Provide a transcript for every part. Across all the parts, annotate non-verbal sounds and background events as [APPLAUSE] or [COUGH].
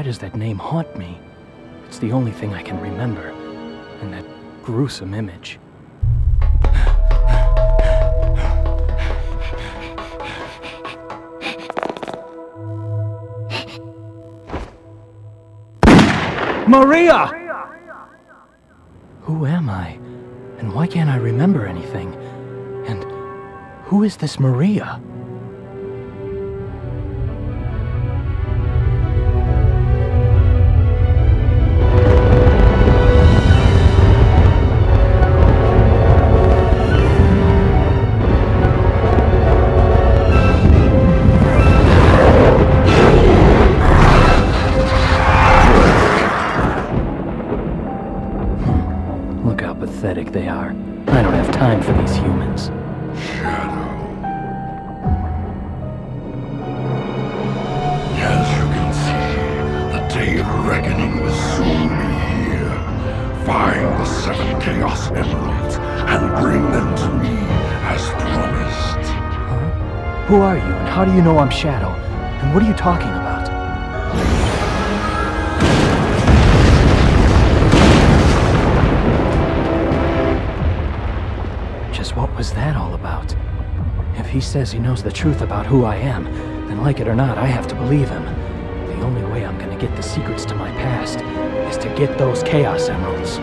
Why does that name haunt me? It's the only thing I can remember. And that gruesome image. Maria! Who am I? And why can't I remember anything? And who is this Maria? Who are you, and how do you know I'm Shadow? And what are you talking about? Just what was that all about? If he says he knows the truth about who I am, then like it or not, I have to believe him. The only way I'm gonna get the secrets to my past is to get those Chaos Emeralds.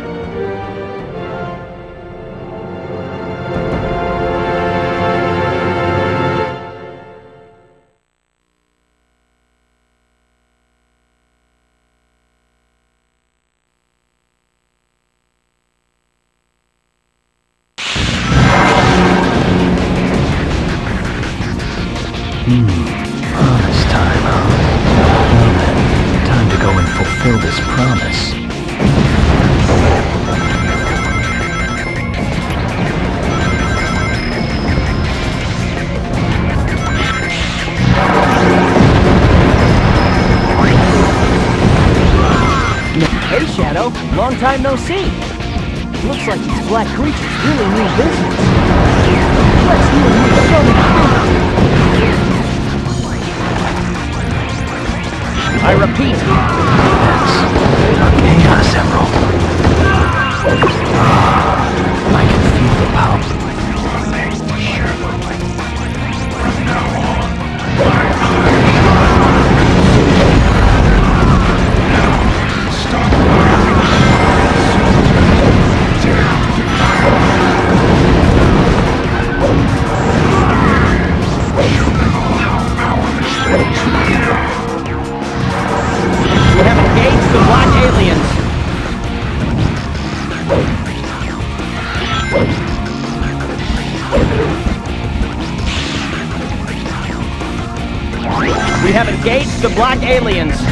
Aliens.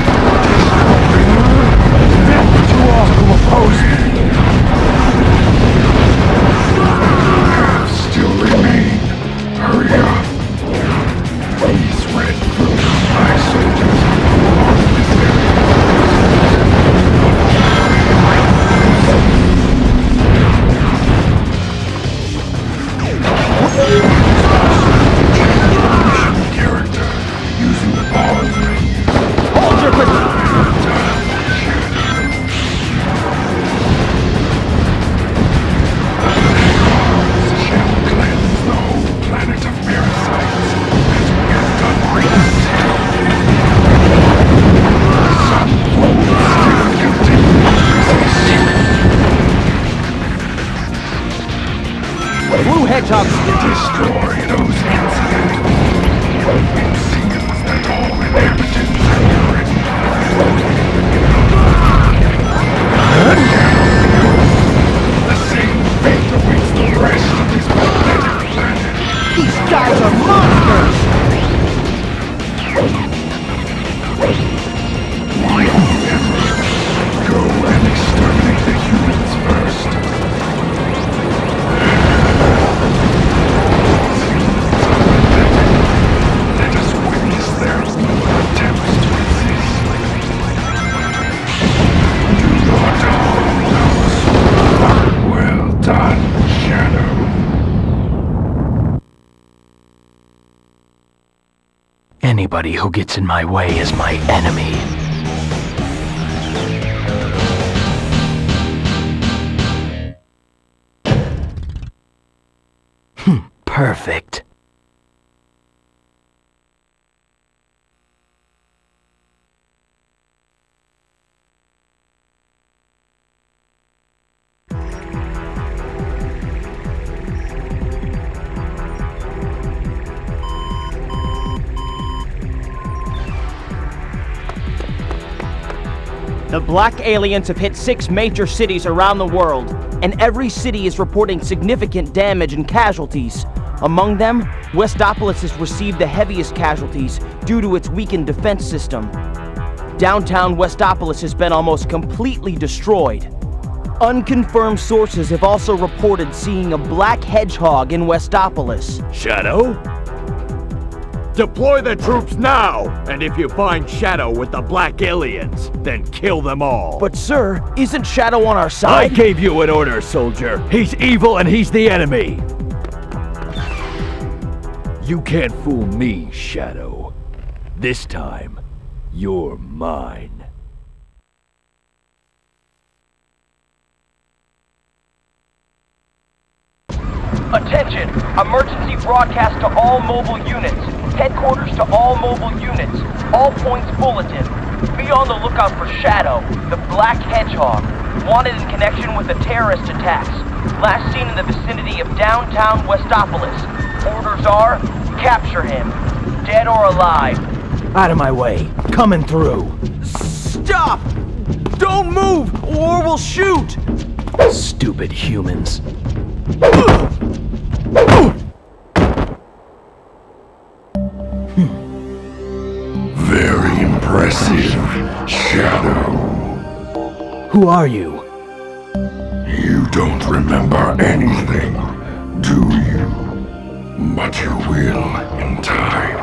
Anybody who gets in my way is my enemy. Black aliens have hit six major cities around the world, and every city is reporting significant damage and casualties. Among them, Westopolis has received the heaviest casualties due to its weakened defense system. Downtown Westopolis has been almost completely destroyed. Unconfirmed sources have also reported seeing a black hedgehog in Westopolis. Shadow? Deploy the troops now! And if you find Shadow with the black aliens, then kill them all. But sir, isn't Shadow on our side? I gave you an order, soldier. He's evil and he's the enemy. You can't fool me, Shadow. This time, you're mine. Attention! Emergency broadcast to all mobile units. Headquarters to all mobile units. All points bulletin. Be on the lookout for Shadow, the Black Hedgehog. Wanted in connection with the terrorist attacks. Last seen in the vicinity of downtown Westopolis. Orders are, capture him. Dead or alive. Out of my way. Coming through. Stop! Don't move, or we'll shoot! Stupid humans. [LAUGHS] Shadow. Who are you? You don't remember anything, do you? But you will in time.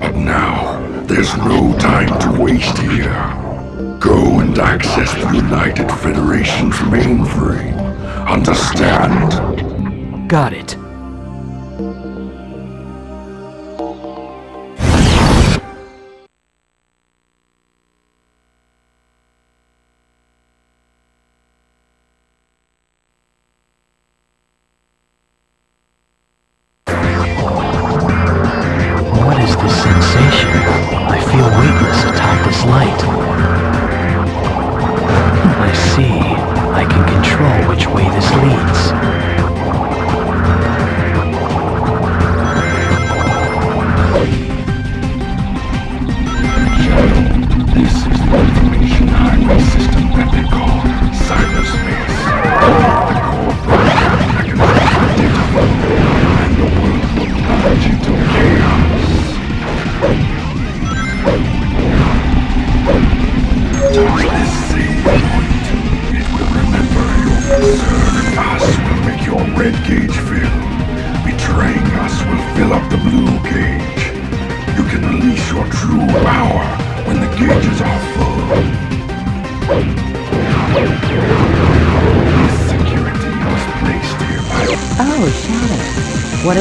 But now, there's no time to waste here. Go and access the United Federation's mainframe. Understand? Got it.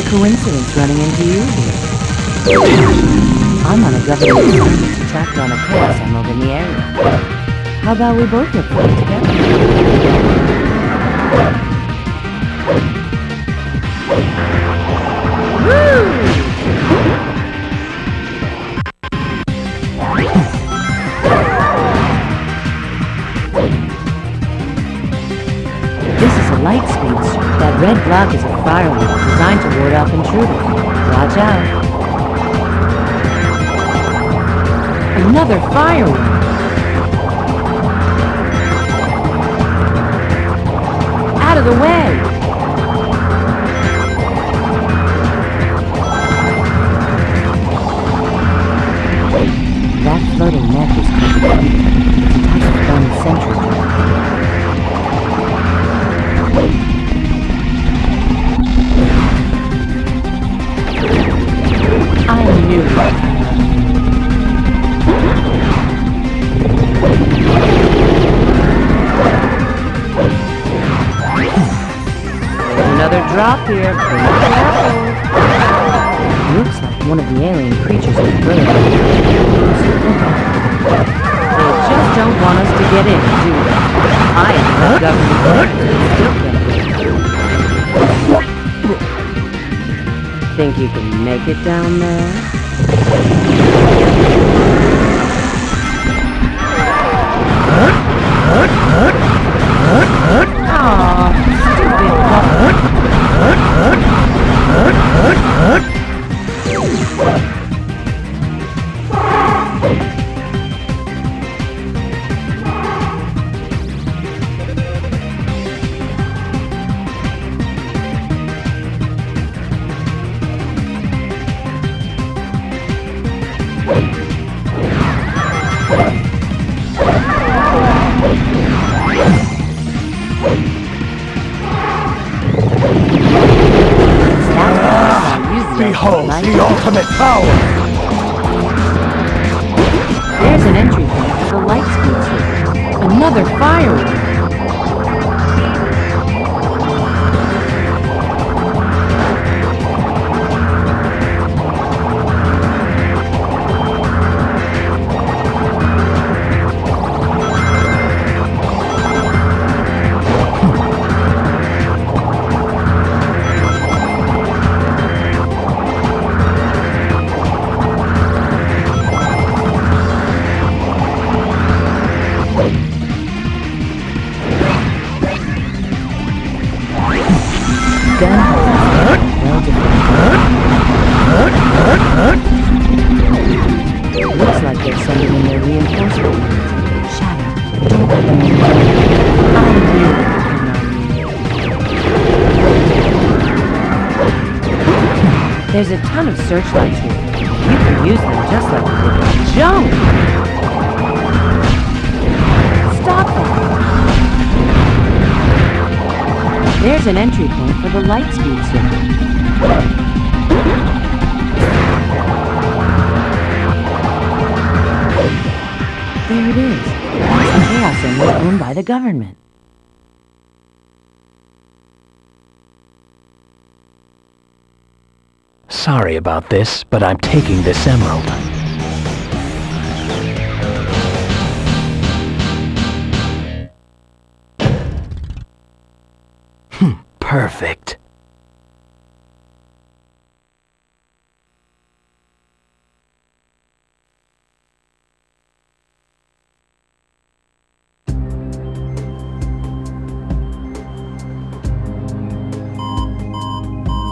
Coincidence running into you here. I'm on a government assignment track down a chaos emerald in the area. How about we both it together? Block is a firewall designed to ward off intruders. Watch out. Another firewall. Out of the way. That floating net is called It's of bone Another drop here. Looks like one of the alien creatures is. They just don't want us to get in, do they? I am the government. Think you can make it down there? Aw, stupid [LAUGHS] There's a ton of searchlights here. You can use them just like junk. Stop that. There's an entry point for the light speed switch. There it is. That's the Chaos Emerald owned by the government. Sorry about this, but I'm taking this emerald. Hmm, perfect.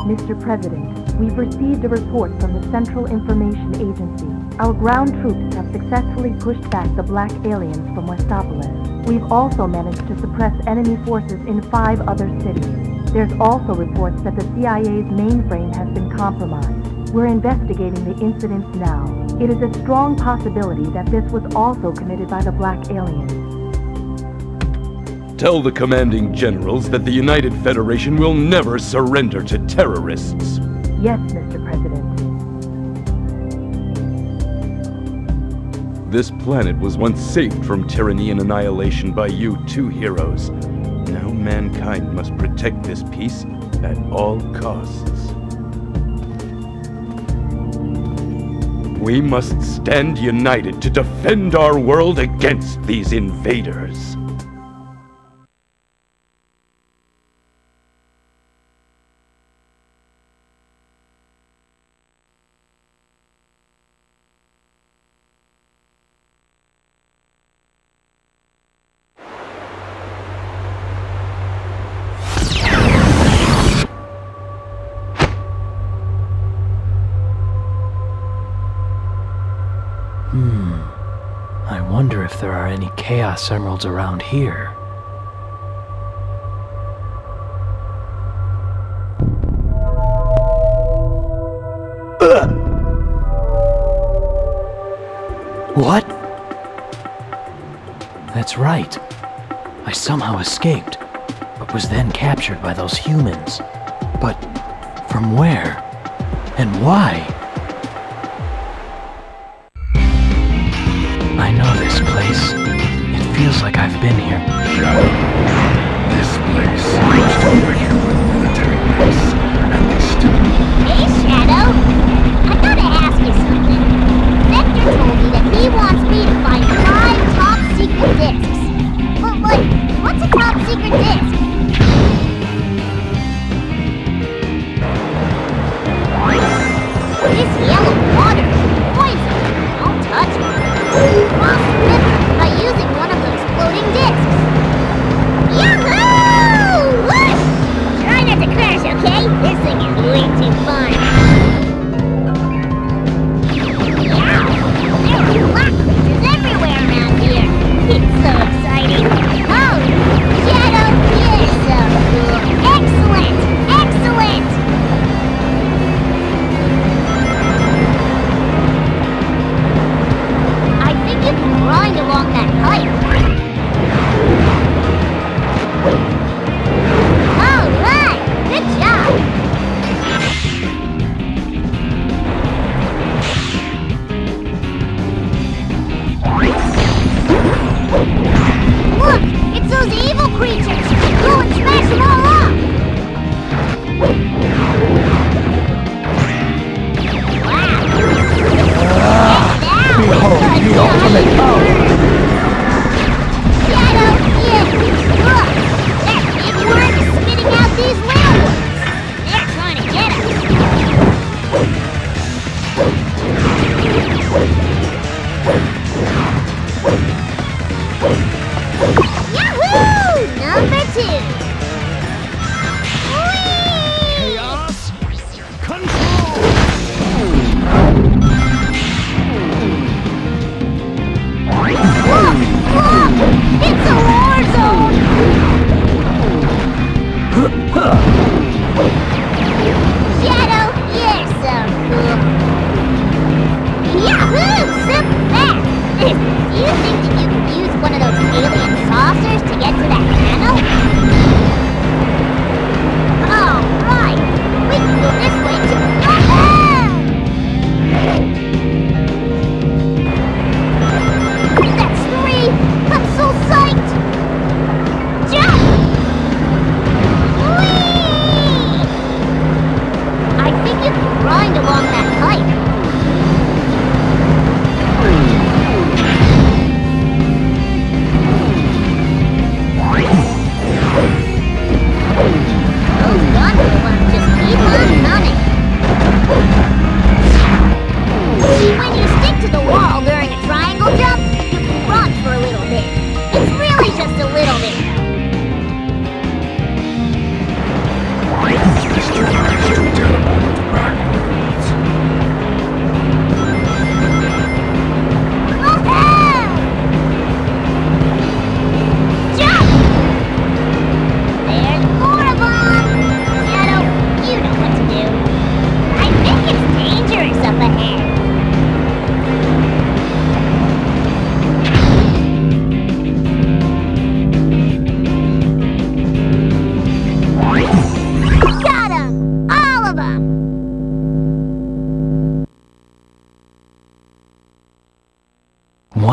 Mr. President, we've received a report from the Central Information Agency. Our ground troops have successfully pushed back the black aliens from Westopolis. We've also managed to suppress enemy forces in five other cities. There's also reports that the CIA's mainframe has been compromised. We're investigating the incidents now. It is a strong possibility that this was also committed by the black aliens. Tell the commanding generals that the United Federation will never surrender to terrorists. Yes, Mr. President. This planet was once saved from tyranny and annihilation by you two heroes. Now mankind must protect this peace at all costs. We must stand united to defend our world against these invaders. Chaos Emeralds around here. What? That's right. I somehow escaped, but was then captured by those humans. But from where? And why? feels like I've been here. Shadow, this place used to be a human military base, and they still do. Hey, Shadow! I gotta ask you something. Vector told me that he wants me to find five top secret discs. But, like, what's a top secret disc?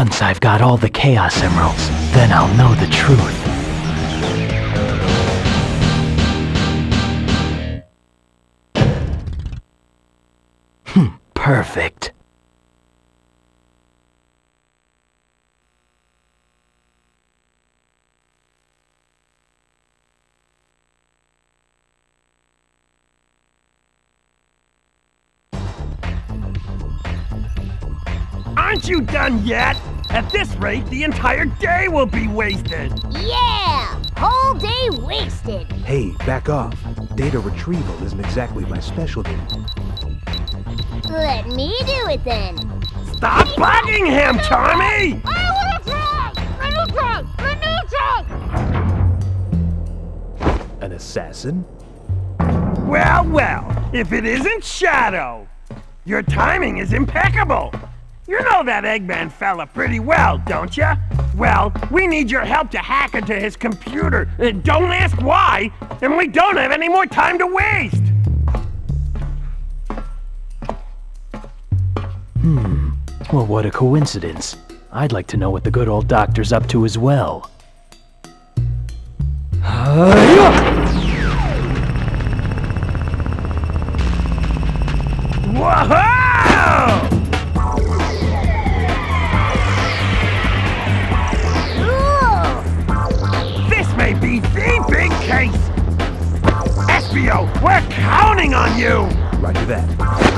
Once I've got all the Chaos Emeralds, then I'll know the truth. Hmm, perfect. Aren't you done yet? At this rate, the entire day will be wasted. Yeah! Whole day wasted. Hey, back off. Data retrieval isn't exactly my specialty. Let me do it then. Stop bugging him, Charmy! I wanna try! Let me try! Let me try! An assassin? Well, well, if it isn't Shadow, your timing is impeccable. You know that Eggman fella pretty well, don't ya? Well, we need your help to hack into his computer. Uh, don't ask why, and we don't have any more time to waste. Hmm. Well, what a coincidence. I'd like to know what the good old doctor's up to as well. Whoa! Espio, we're counting on you. Roger that.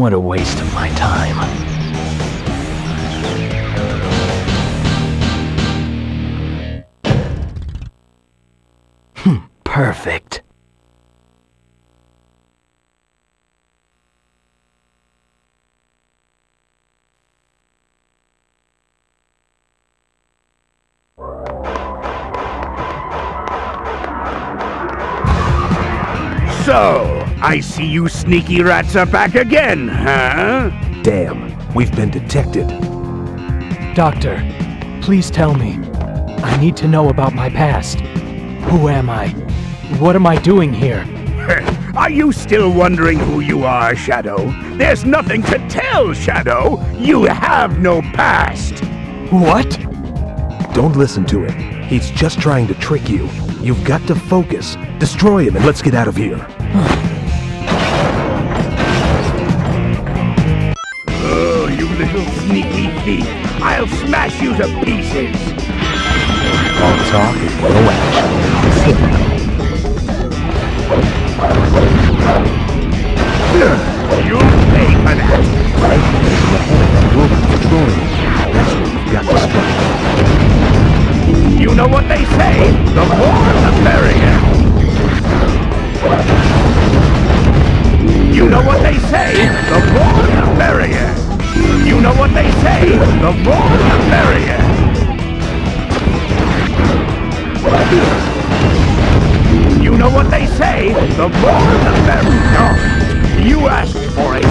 What a waste of my time. See you sneaky rats are back again, huh? Damn, we've been detected. Doctor, please tell me. I need to know about my past. Who am I? What am I doing here? [LAUGHS] Are you still wondering who you are, Shadow? There's nothing to tell, Shadow. You have no past. What? Don't listen to him. He's just trying to trick you. You've got to focus. Destroy him and let's get out of here. Little sneaky thief. I'll smash you to pieces. All talk and no action. You'll pay for that. Eggman's in the head and will be. That's where you've got to strike. You know what they say, the more the merrier. You know what they say, the more the merrier. You know what they say, the more the merrier. You know what they say, the more the merrier. No, you asked for it.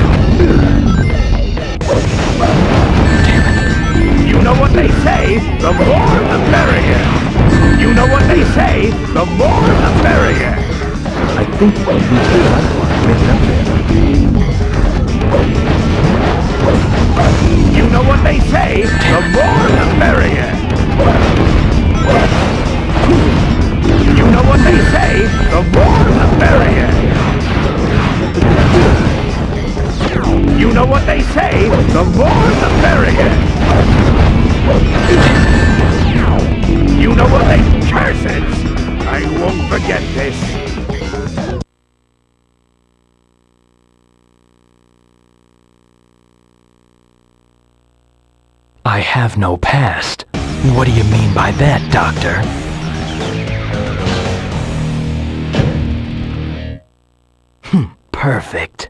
You know what they say, the more the merrier. You know what they say, the more the merrier. I think you can use the You know what they say, the more the merrier. You know what they say, the more the merrier. You know what they say, the more the merrier. You know what they curses. I won't forget this. I have no past. What do you mean by that, Doctor? Hmm, perfect.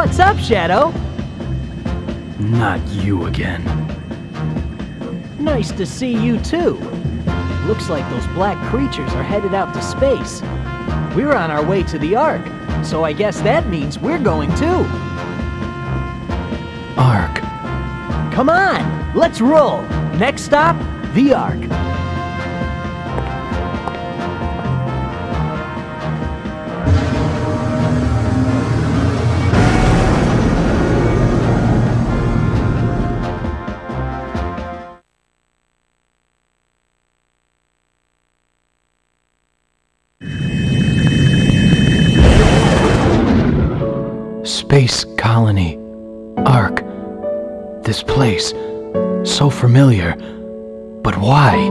What's up, Shadow? Not you again. Nice to see you too. Looks like those black creatures are headed out to space. We're on our way to the Ark, so I guess that means we're going too. Ark. Come on, let's roll. Next stop, the Ark. Familiar. But why?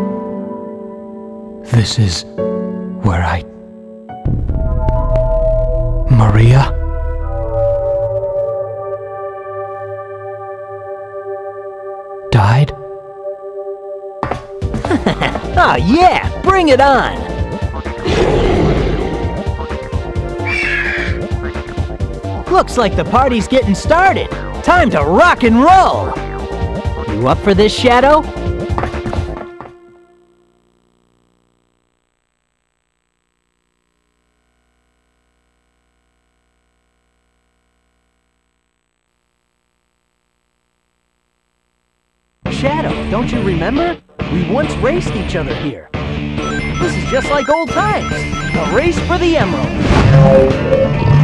This is where I. Maria? Died? [LAUGHS] Ah, yeah, bring it on. Looks like the party's getting started. Time to rock and roll. You up for this, Shadow? Shadow, don't you remember? We once raced each other here. This is just like old times. A race for the emerald.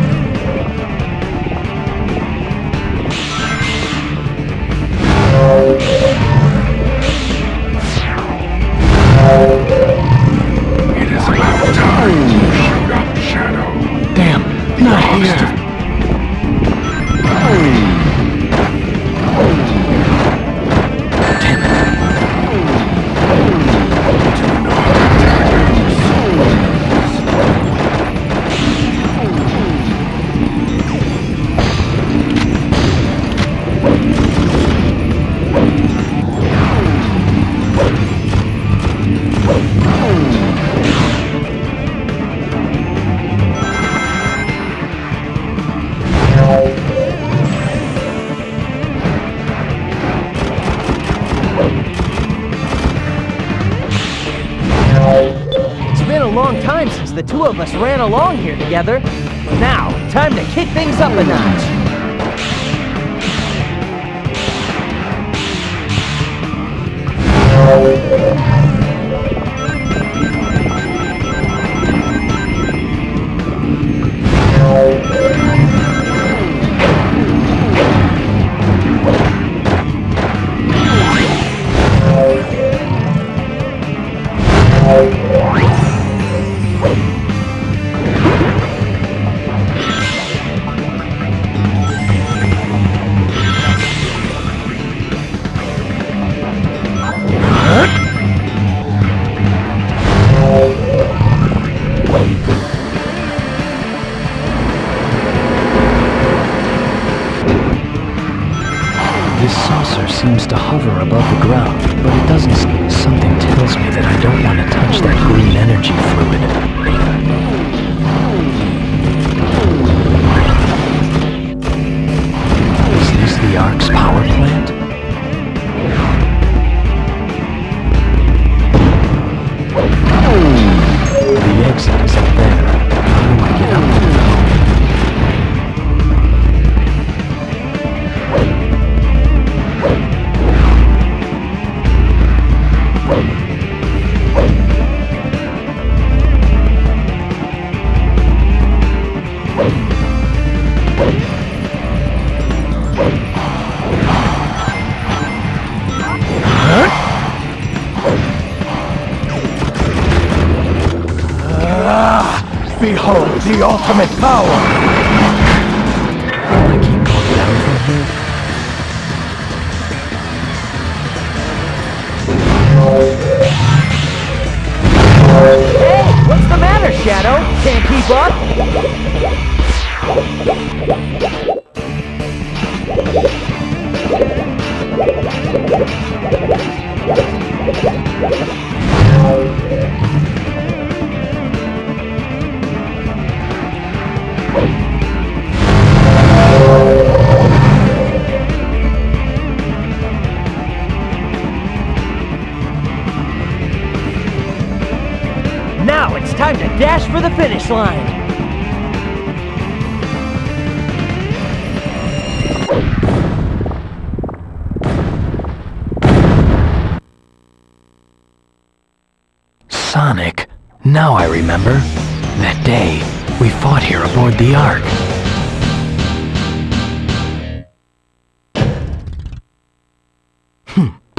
The two of us ran along here together. Now, time to kick things up a notch.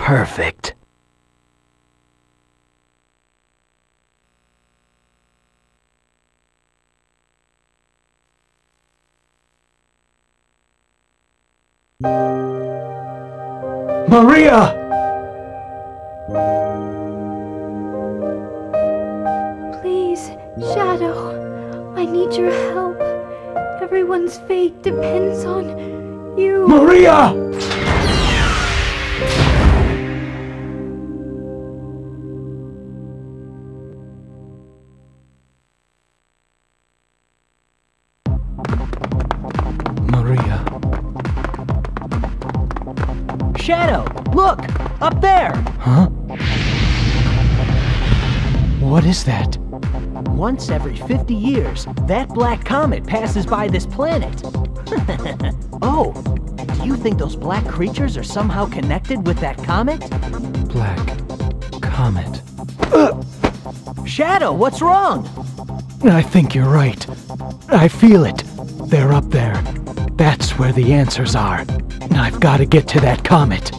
Perfect. Maria! Please, Shadow, I need your help. Everyone's fate depends on you. Maria! Maria. Is that? Once every 50 years, that black comet passes by this planet. [LAUGHS] oh, do you think those black creatures are somehow connected with that comet? Black comet. Shadow, what's wrong? I think you're right. I feel it. They're up there. That's where the answers are. I've got to get to that comet.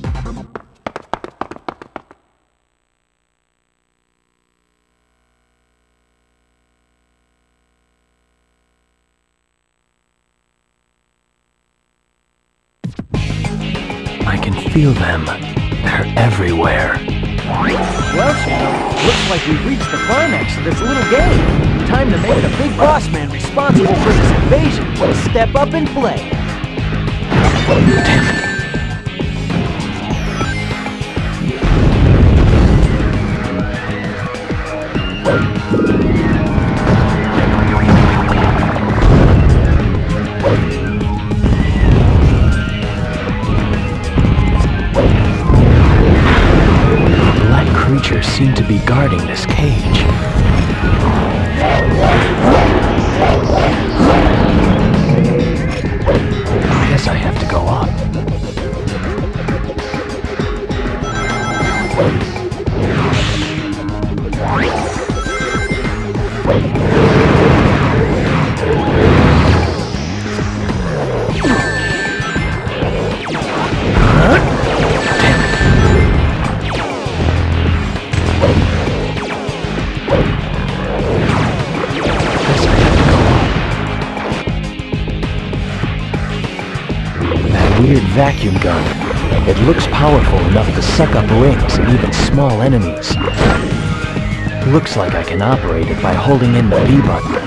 them. They're everywhere. Well, Shadow, looks like we've reached the climax of this little game. Time to make the big boss man responsible for this invasion step up and play. Damn it. vacuum gun. It looks powerful enough to suck up rings and even small enemies. Looks like I can operate it by holding in the B button.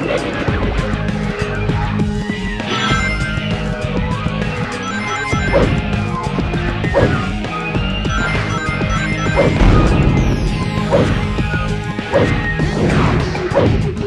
Thank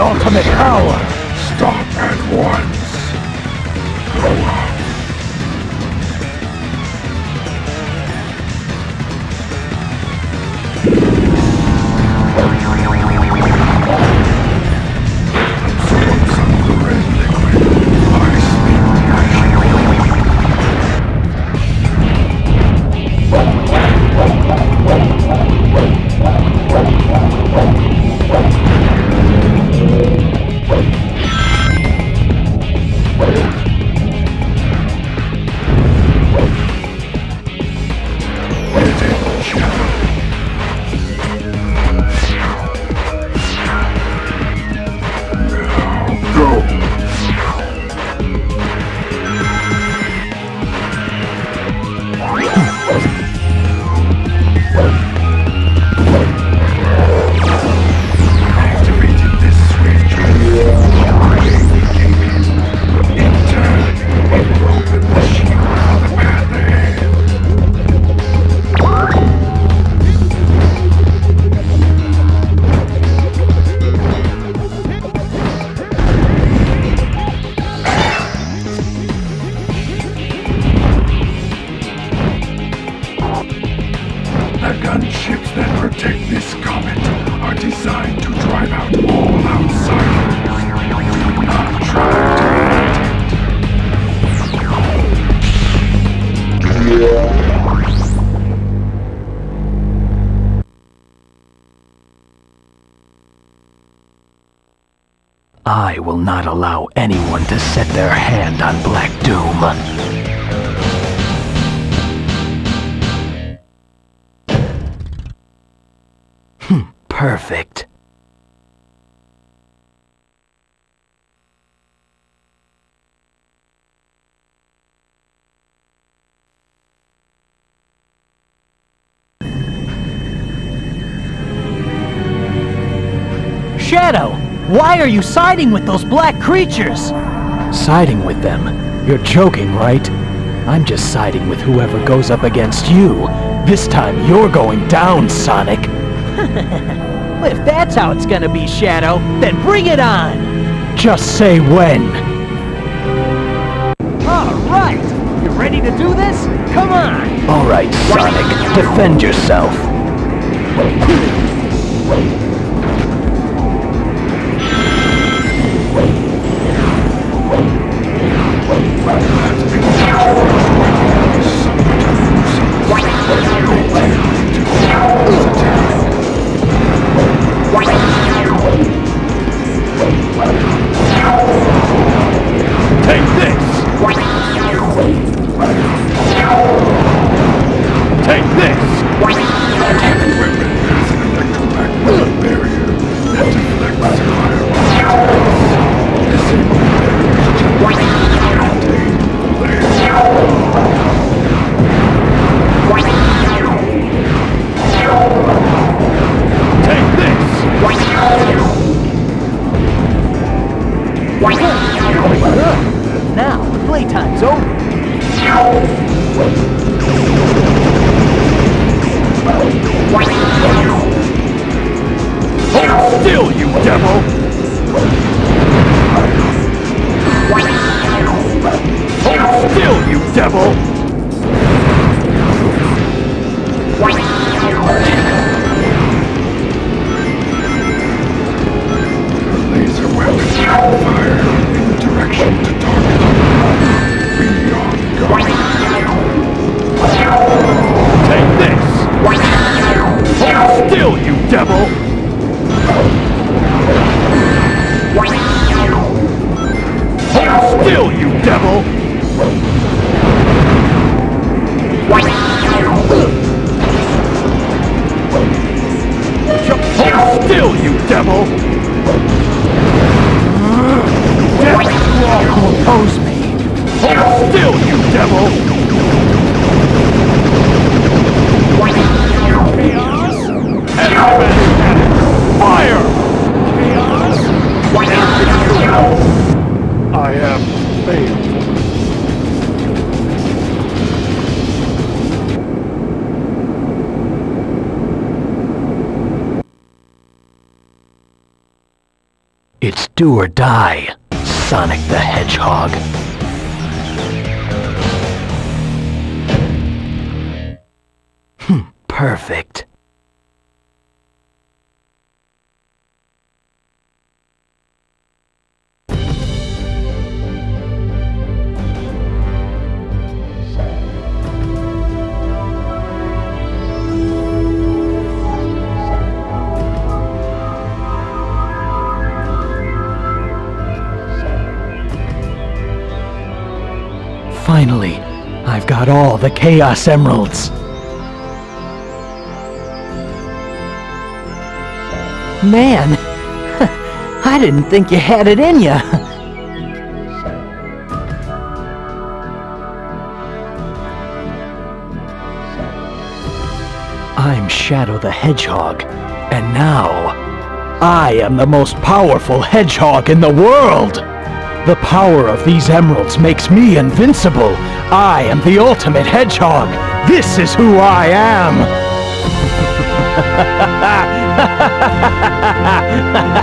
ultimate power. Not allow anyone to set their hand on Black Doom. Hmm, perfect. Shadow, why are you siding with those black creatures? Siding with them? You're joking, right? I'm just siding with whoever goes up against you. This time you're going down, Sonic. [LAUGHS] If that's how it's gonna be, Shadow, then bring it on! Just say when. Alright! You ready to do this? Come on! Alright, Sonic, defend yourself. [LAUGHS] Hold still, you devil! Do or die, Sonic the Hedgehog. I've all the Chaos Emeralds. Man, [LAUGHS] I didn't think you had it in ya. I'm Shadow the Hedgehog, and now I am the most powerful hedgehog in the world! The power of these emeralds makes me invincible! I am the ultimate hedgehog! This is who I am! [LAUGHS]